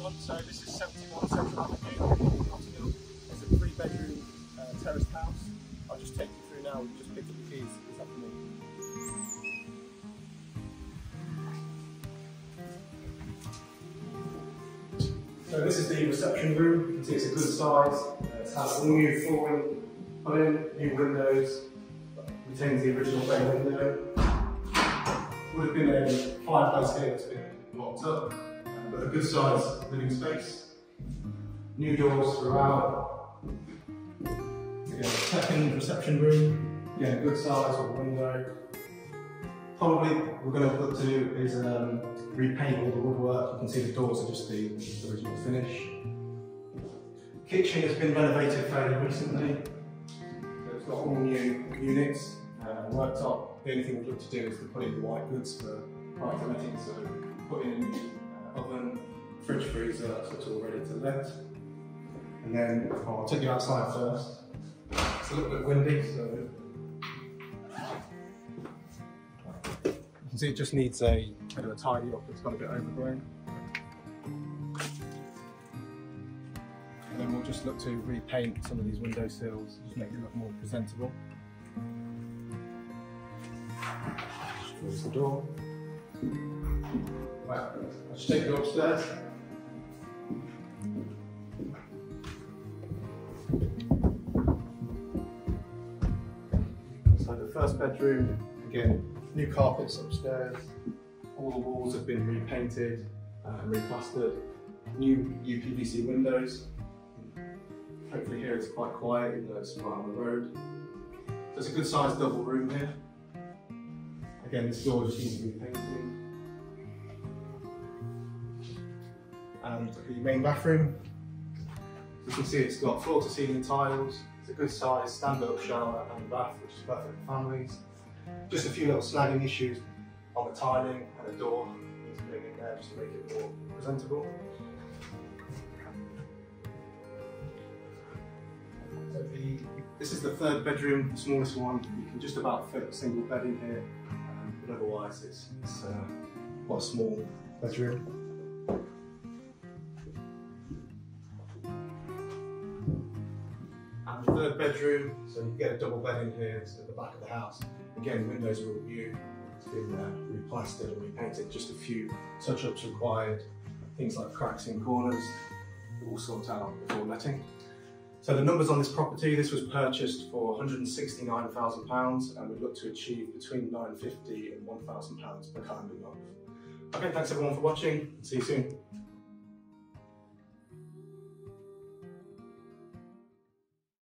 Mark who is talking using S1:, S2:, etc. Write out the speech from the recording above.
S1: one. So this is 71 Central Avenue, Nottingham. It's a three bedroom uh, terraced house. I'll just take you through now. We've just picked up the keys this afternoon. So this is the reception room. You can see it's a good size. Uh, it has all new flooring put in, new windows, retains the original bay window. Would have been a fireplace here that's been locked up, but a good size living space. New doors throughout. Again, second reception room. Again, good size with a window. Probably we're going to look to do is um, repaint all the woodwork. You can see the doors are just the original finish. Kitchen has been renovated fairly recently. So it's got all new units, uh, worktop. The only thing we'd look to do is to put in the white goods for to. So put in a new oven, fridge freezer, so it's all ready to let. And then oh, I'll take you outside first. It's a little bit windy, so you can see it just needs a bit of a tidy up. It's got a bit overgrown. And then we'll just look to repaint some of these window sills, just make it look more presentable. Close the door. Right, just take you upstairs. So the first bedroom, again, new carpets upstairs. All the walls have been repainted uh, and replastered. New UPVC windows. Hopefully here it's quite quiet, even though it's right on the road. So it's a good sized double room here. Again, this door just needs to be painted. And the main bathroom. You can see it's got floor to ceiling tiles. It's a good size stand-up shower and bath, which is perfect for families. Just a few little snagging issues on the tiling and a door needs putting in there just to make it more presentable. So the, this is the third bedroom, the smallest one. You can just about fit a single bed in here, um, but otherwise it's, it's uh, quite a small bedroom. Third bedroom, so you get a double bed in here, it's at the back of the house. Again, windows are all new, it's been uh, replastered and repainted, just a few touch-ups required, things like cracks in corners, all sorted out before letting. So the numbers on this property, this was purchased for £169,000 and we'd look to achieve between £950 and £1,000 per calendar month. Okay, thanks everyone for watching, see you soon.